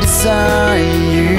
design you.